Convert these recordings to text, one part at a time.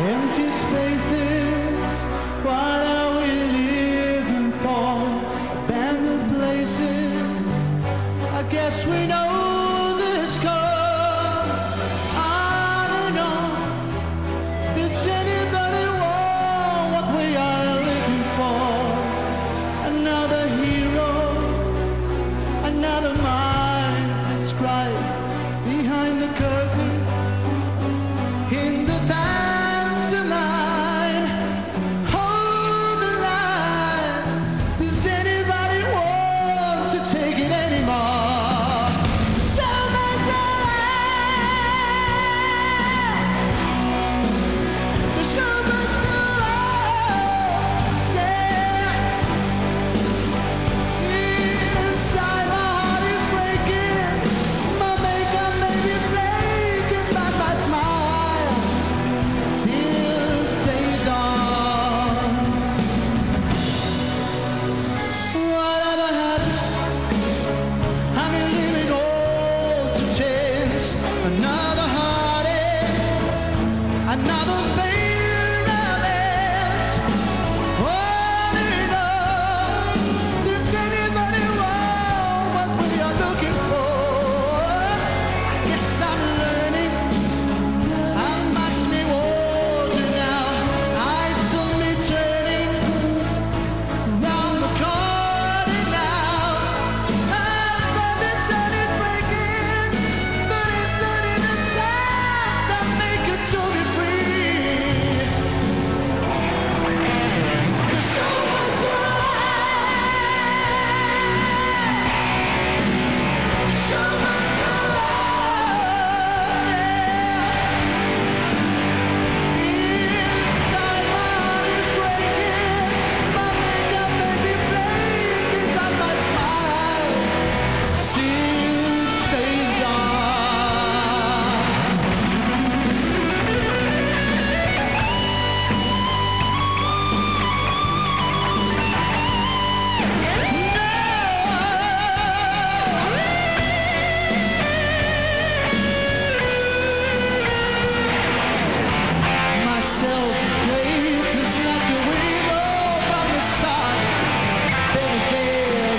Empty spaces, what are we living for? Abandoned places, I guess we know this call. I don't does anybody want what we are looking for? Another hero, another mind, it's Christ behind the curtain. another heartache, another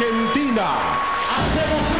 Argentina.